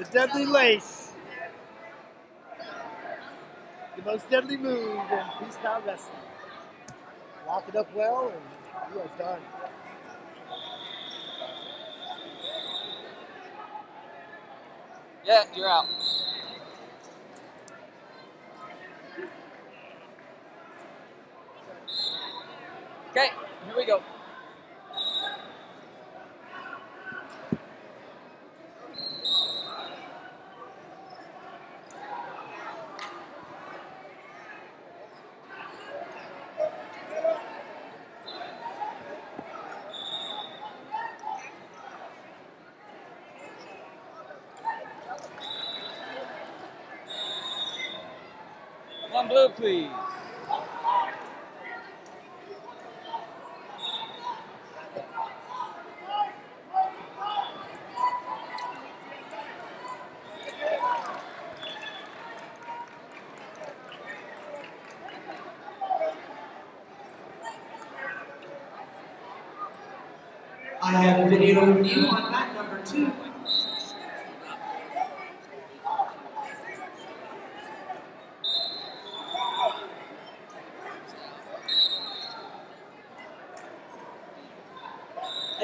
The deadly lace. The most deadly move in freestyle wrestling. Lock it up well and you are done. Yeah, you're out. Okay, here we go. One blue, please. I have a video review on mat number two.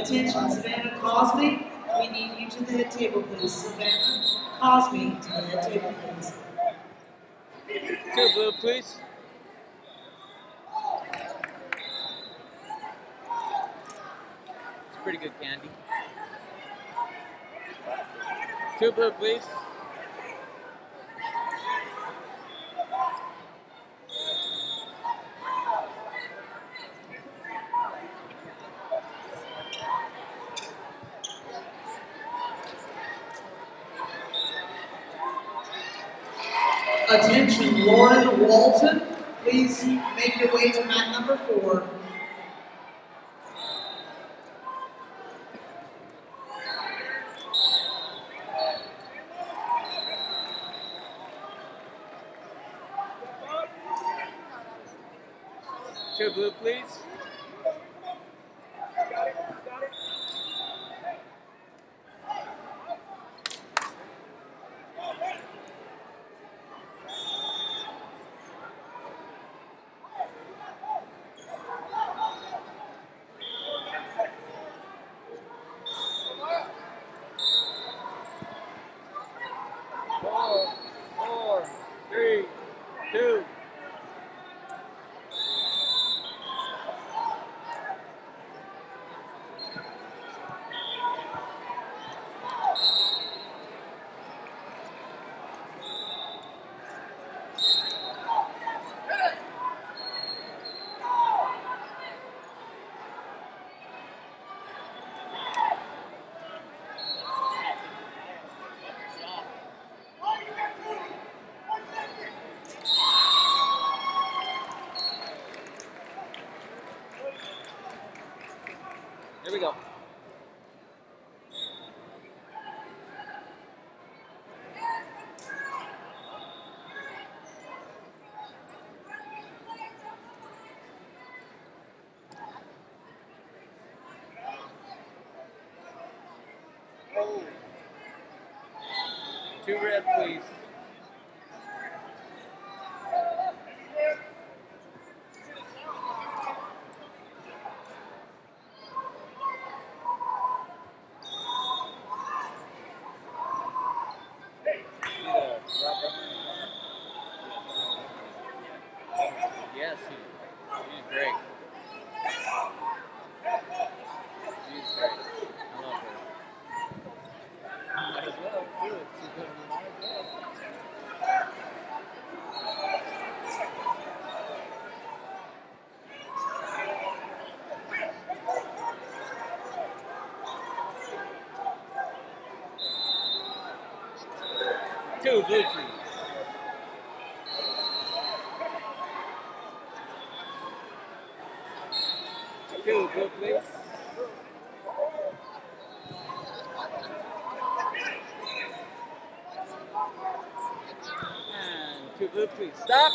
Attention, Savannah Cosby, we need you to the head table, please. Savannah Cosby, to the head table, please. Two blue, please. It's pretty good candy. Two blue, please. Attention, Lauren Walton, please make your way to mat number four. Two blue, please. Here we go. Two red, please. Two blue please. Two please. And two please. Stop.